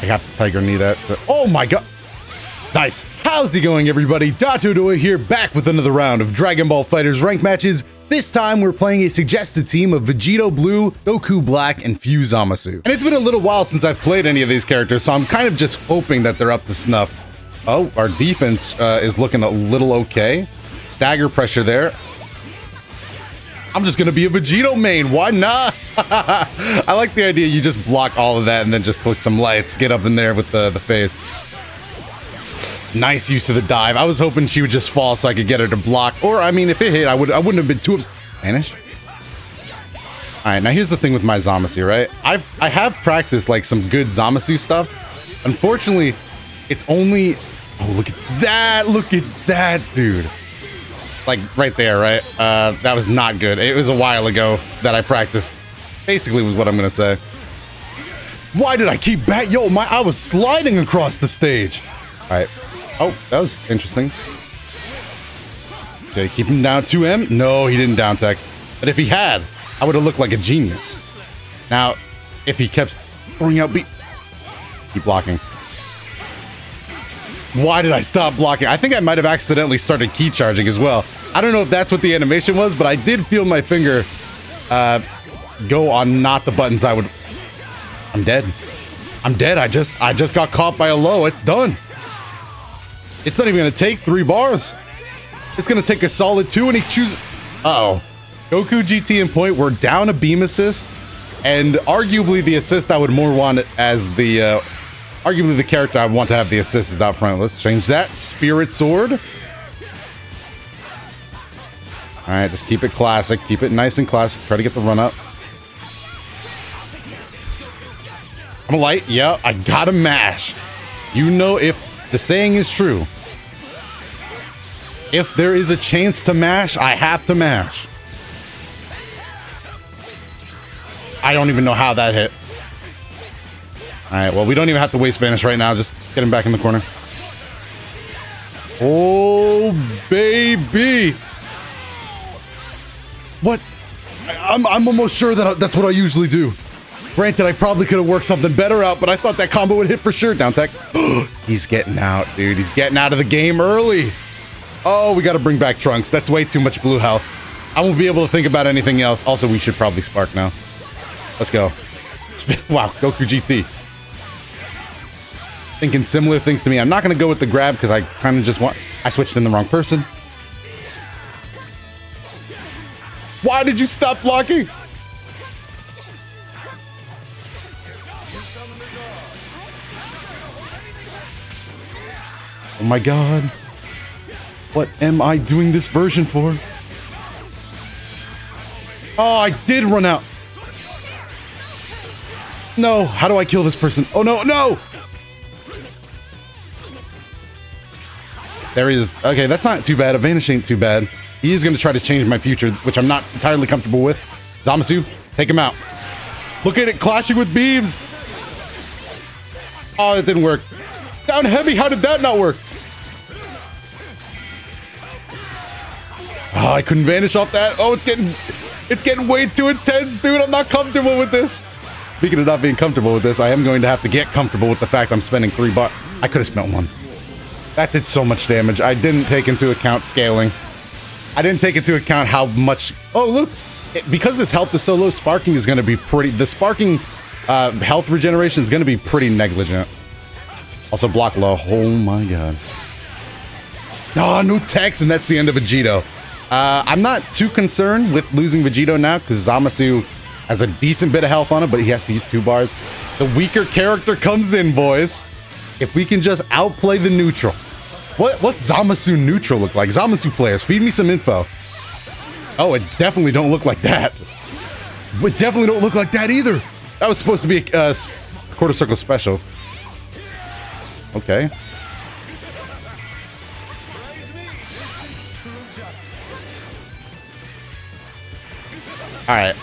I have to Tiger Knee that. Oh my god! Nice! How's it going, everybody? Dotodoya here, back with another round of Dragon Ball FighterZ rank matches. This time, we're playing a suggested team of Vegito Blue, Goku Black, and Fuse Zamasu. And it's been a little while since I've played any of these characters, so I'm kind of just hoping that they're up to snuff. Oh, our defense uh, is looking a little okay. Stagger pressure there. I'm just gonna be a Vegito main. Why not? I like the idea you just block all of that and then just click some lights, get up in there with the, the face. Nice use of the dive. I was hoping she would just fall so I could get her to block. Or, I mean, if it hit, I would I wouldn't have been too Vanish? Alright, now here's the thing with my Zamasu, right? I've I have practiced like some good Zamasu stuff. Unfortunately, it's only Oh look at that! Look at that, dude. Like right there, right? Uh that was not good. It was a while ago that I practiced. Basically was what I'm gonna say. Why did I keep back? Yo, my I was sliding across the stage. Alright. Oh, that was interesting. Okay, keep him down 2M. No, he didn't down tech. But if he had, I would have looked like a genius. Now, if he kept throwing out beat... Keep blocking. Why did I stop blocking? I think I might have accidentally started ki charging as well. I don't know if that's what the animation was, but I did feel my finger uh, go on not the buttons I would... I'm dead. I'm dead. I just I just got caught by a low. It's done. It's not even going to take three bars. It's going to take a solid two, and he chooses... Uh oh Goku GT and Point were down a beam assist, and arguably the assist I would more want as the... Uh, arguably the character I want to have the assist is out front. Let's change that. Spirit Sword. Alright, just keep it classic. Keep it nice and classic. Try to get the run up. I'm a light. Yeah, I gotta mash. You know if the saying is true. If there is a chance to mash, I have to mash. I don't even know how that hit. Alright, well, we don't even have to waste Vanish right now. Just get him back in the corner. Oh, baby. What? I'm, I'm almost sure that I, that's what I usually do. Granted, I probably could have worked something better out, but I thought that combo would hit for sure. Down tech. He's getting out, dude. He's getting out of the game early. Oh, we got to bring back Trunks. That's way too much blue health. I won't be able to think about anything else. Also, we should probably spark now. Let's go. wow, Goku GT. Thinking similar things to me. I'm not going to go with the grab because I kind of just want... I switched in the wrong person. Why did you stop blocking? Oh my god. What am I doing this version for? Oh, I did run out. No, how do I kill this person? Oh no, no! There he is. Okay, that's not too bad. A vanish ain't too bad. He is going to try to change my future, which I'm not entirely comfortable with. Zamasu, take him out. Look at it clashing with beams. Oh, it didn't work. Down heavy, how did that not work? Oh, I couldn't vanish off that. Oh, it's getting it's getting way too intense, dude. I'm not comfortable with this. Speaking of not being comfortable with this, I am going to have to get comfortable with the fact I'm spending three bucks. I could have spent one. That did so much damage. I didn't take into account scaling. I didn't take into account how much... Oh, look. It, because his health is so low, sparking is going to be pretty... The sparking uh, health regeneration is going to be pretty negligent. Also, block low. Oh, my God. Oh, no tech, and that's the end of Vegito. Uh, I'm not too concerned with losing Vegito now because Zamasu has a decent bit of health on him, but he has to use two bars. The weaker character comes in, boys. If we can just outplay the neutral. What what's Zamasu neutral look like? Zamasu players, feed me some info. Oh, it definitely don't look like that. But definitely don't look like that either. That was supposed to be a uh, quarter circle special. Okay. All right.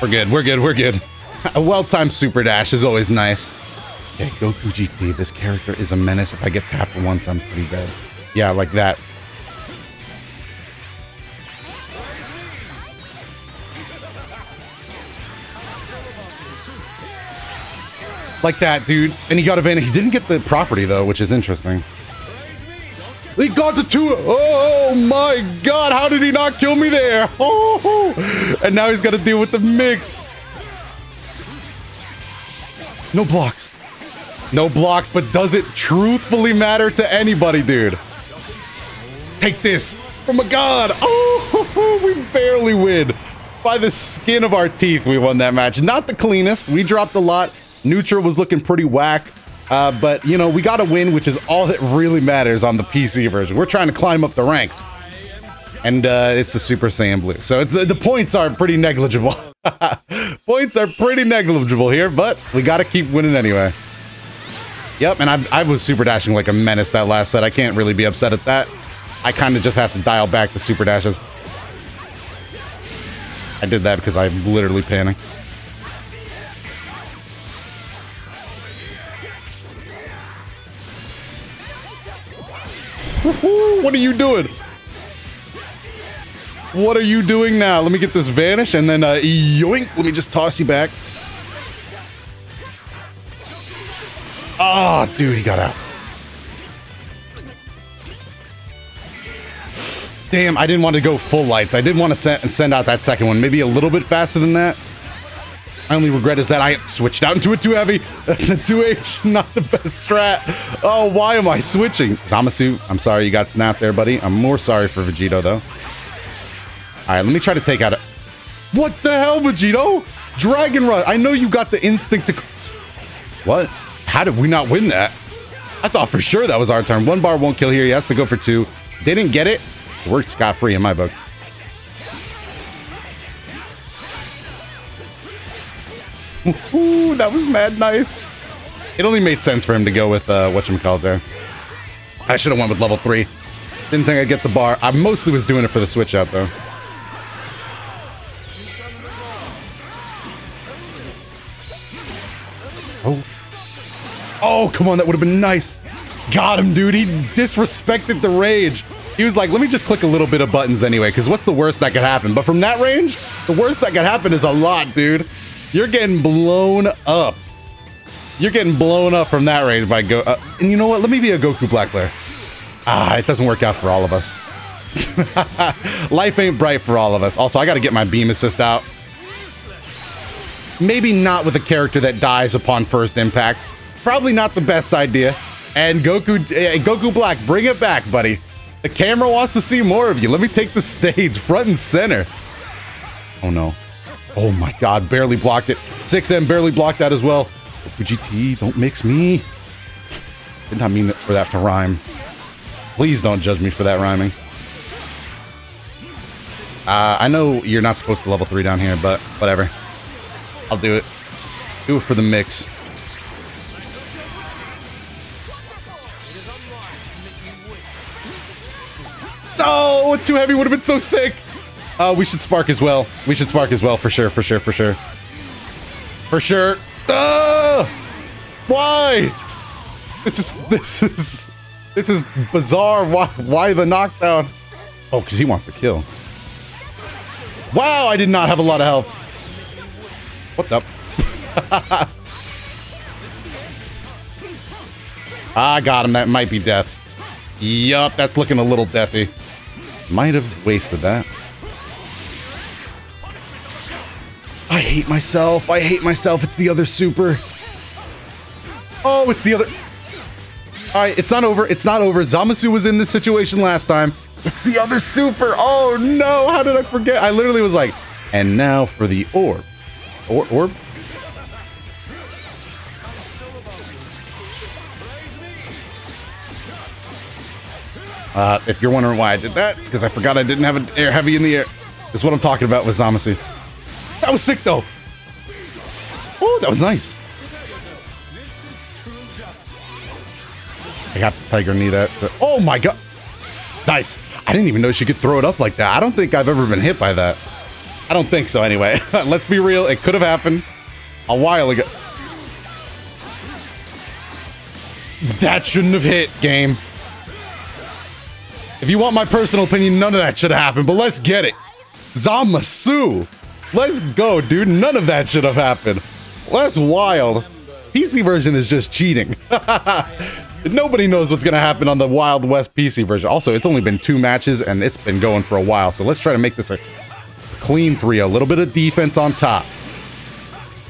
We're good. We're good. We're good. A well-timed super dash is always nice. Okay, Goku GT. This character is a menace. If I get tapped once, I'm pretty dead. Yeah, like that. Like that, dude. And he got a van. He didn't get the property, though, which is interesting. He got the two. Oh my god, how did he not kill me there? Oh, and now he's got to deal with the mix. No blocks. No blocks, but does it truthfully matter to anybody, dude? Take this from a god. Oh, we barely win. By the skin of our teeth, we won that match. Not the cleanest. We dropped a lot. Neutral was looking pretty whack. Uh, but, you know, we got a win, which is all that really matters on the PC version. We're trying to climb up the ranks. And uh, it's the Super Saiyan Blue. So it's the points are pretty negligible. points are pretty negligible here, but we got to keep winning anyway. Yep, and I, I was super dashing like a menace that last set. I can't really be upset at that. I kind of just have to dial back the super dashes. I did that because I'm literally panicked. what are you doing? What are you doing now? Let me get this vanish and then uh, yoink. Let me just toss you back. Oh, dude, he got out. Damn, I didn't want to go full lights. I didn't want to send, send out that second one. Maybe a little bit faster than that. My only regret is that I switched out into a too heavy. the 2H, not the best strat. Oh, why am I switching? Zamasu, I'm sorry you got snapped there, buddy. I'm more sorry for Vegito, though. All right, let me try to take out. What the hell, Vegito? Dragon Rush. I know you got the instinct to... What? How did we not win that? I thought for sure that was our turn. One bar won't kill here. He has to go for two. Didn't get it. It worked scot-free in my book. Ooh, that was mad nice. It only made sense for him to go with uh, whatchamacallit there. I should have went with level 3. Didn't think I'd get the bar. I mostly was doing it for the switch out, though. Oh. Oh, come on, that would have been nice. Got him, dude. He disrespected the rage. He was like, let me just click a little bit of buttons anyway, because what's the worst that could happen? But from that range, the worst that could happen is a lot, dude. You're getting blown up. You're getting blown up from that range by Go. Uh, and you know what? Let me be a Goku Black player. Ah, it doesn't work out for all of us. Life ain't bright for all of us. Also, I got to get my beam assist out. Maybe not with a character that dies upon first impact. Probably not the best idea. And Goku, uh, Goku Black, bring it back, buddy. The camera wants to see more of you. Let me take the stage front and center. Oh no. Oh my god, barely blocked it. 6M barely blocked that as well. GT, don't mix me. Did not mean for that to rhyme. Please don't judge me for that rhyming. Uh, I know you're not supposed to level 3 down here, but whatever. I'll do it. Do it for the mix. Oh, too heavy would have been so sick. Uh, we should spark as well. We should spark as well, for sure, for sure, for sure. For sure. Uh, why? This is, this is, this is bizarre. Why, why the knockdown? Oh, because he wants to kill. Wow, I did not have a lot of health. What the? I got him. That might be death. Yup, that's looking a little deathy. Might have wasted that. I hate myself. I hate myself. It's the other super. Oh, it's the other. All right, it's not over. It's not over. Zamasu was in this situation last time. It's the other super. Oh no, how did I forget? I literally was like, and now for the orb. Or orb? Uh, if you're wondering why I did that, it's because I forgot I didn't have an air heavy in the air. This is what I'm talking about with Zamasu. That was sick, though. Oh, that was nice. I have to Tiger Knee that. Oh, my God. Nice. I didn't even know she could throw it up like that. I don't think I've ever been hit by that. I don't think so, anyway. Let's be real. It could have happened a while ago. That shouldn't have hit, game. If you want my personal opinion, none of that should have happened, but let's get it. Zamasu. Let's go, dude. None of that should have happened. That's wild. PC version is just cheating. Nobody knows what's going to happen on the Wild West PC version. Also, it's only been two matches and it's been going for a while. So let's try to make this a clean three. A little bit of defense on top.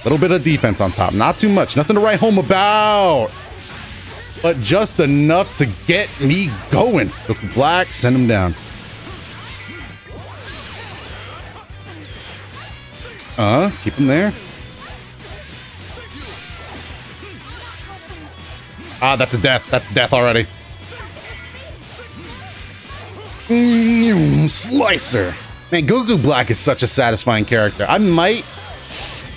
A little bit of defense on top. Not too much. Nothing to write home about. But just enough to get me going. Goku Black, send him down. Uh, keep him there. Ah, that's a death. That's death already. Mm, slicer. Man, Goku Black is such a satisfying character. I might...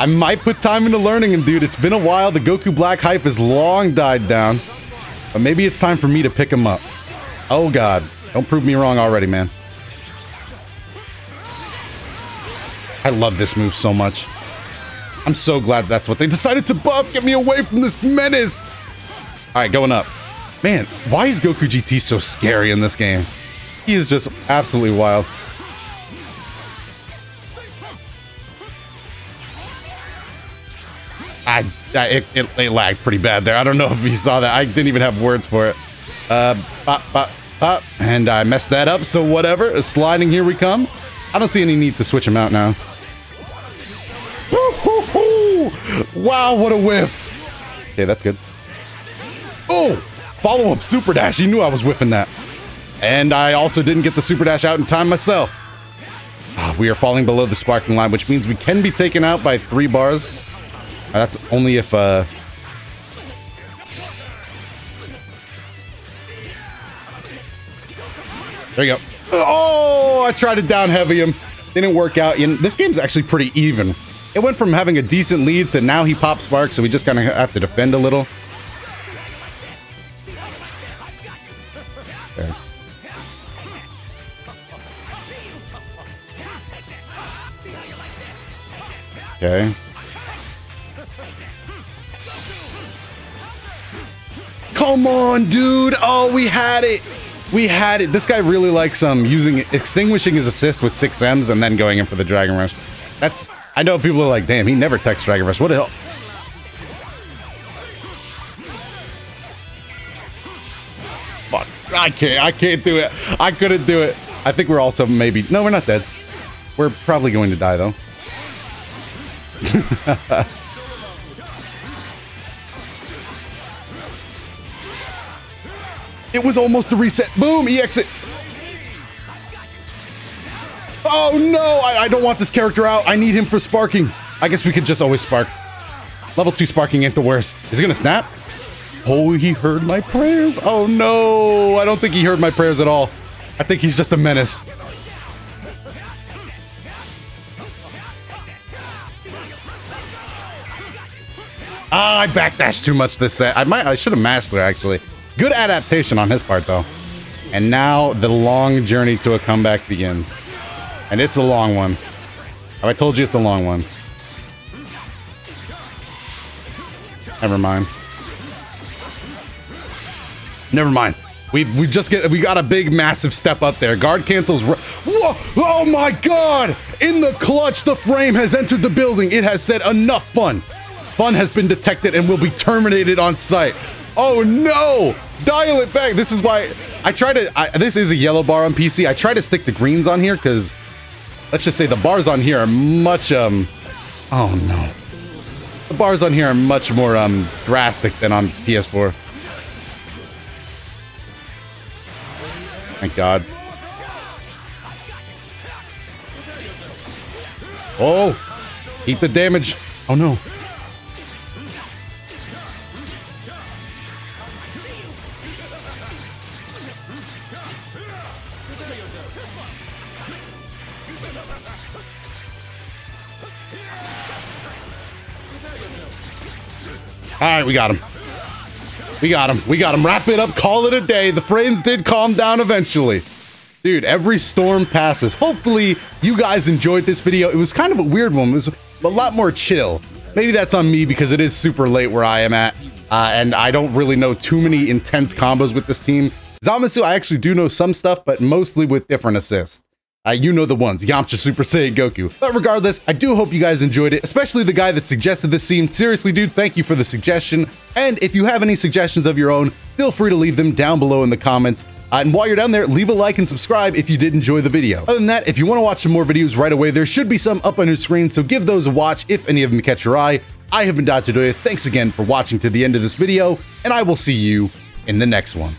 I might put time into learning him, dude. It's been a while. The Goku Black hype has long died down. But maybe it's time for me to pick him up. Oh, God. Don't prove me wrong already, man. I love this move so much. I'm so glad that's what they decided to buff. Get me away from this menace. All right, going up. Man, why is Goku GT so scary in this game? He is just absolutely wild. I it, it, it, lagged pretty bad there. I don't know if you saw that. I didn't even have words for it. Uh, pop, pop, pop, and I messed that up. So whatever. Sliding, here we come. I don't see any need to switch him out now. Wow, what a whiff. Okay, that's good. Oh, follow up super dash. You knew I was whiffing that. And I also didn't get the super dash out in time myself. Ah, we are falling below the sparking line, which means we can be taken out by three bars. Uh, that's only if, uh... There you go. Oh, I tried to down heavy him. Didn't work out. And this game's actually pretty even. It went from having a decent lead to now he pops sparks, so we just kind of have to defend a little. Okay. Okay. Come on, dude. Oh, we had it. We had it. This guy really likes um using extinguishing his assist with six M's and then going in for the Dragon Rush. That's I know people are like, damn, he never techs Dragon Rush. What the hell? Fuck. I can't. I can't do it. I couldn't do it. I think we're also maybe... No, we're not dead. We're probably going to die, though. it was almost a reset. Boom! Exit. Oh no, I, I, don't want this character out. I need him for sparking. I guess we could just always spark. Level 2 sparking ain't the worst. Is he gonna snap? Oh, he heard my prayers. Oh no, I don't think he heard my prayers at all. I think he's just a menace. Ah, I backdashed too much this set. I might I should have mastered actually. Good adaptation on his part though. And now the long journey to a comeback begins. And it's a long one. Have I told you it's a long one? Never mind. Never mind. We we just get we got a big massive step up there. Guard cancels. Whoa! Oh my God! In the clutch, the frame has entered the building. It has said enough fun. Fun has been detected and will be terminated on site. Oh no! Dial it back. This is why I try to. I, this is a yellow bar on PC. I try to stick to greens on here because let's just say the bars on here are much, um, oh no. The bars on here are much more, um, drastic than on PS4. Thank God. Oh! Keep the damage. Oh no. All right, we got him. We got him. We got him. Wrap it up. Call it a day. The frames did calm down eventually. Dude, every storm passes. Hopefully, you guys enjoyed this video. It was kind of a weird one. It was a lot more chill. Maybe that's on me because it is super late where I am at. Uh, and I don't really know too many intense combos with this team. Zamasu, I actually do know some stuff, but mostly with different assists. Uh, you know the ones, Yamcha Super Saiyan Goku. But regardless, I do hope you guys enjoyed it, especially the guy that suggested this scene. Seriously, dude, thank you for the suggestion. And if you have any suggestions of your own, feel free to leave them down below in the comments. Uh, and while you're down there, leave a like and subscribe if you did enjoy the video. Other than that, if you want to watch some more videos right away, there should be some up on your screen, so give those a watch if any of them catch your eye. I have been Dotodoya. Thanks again for watching to the end of this video, and I will see you in the next one.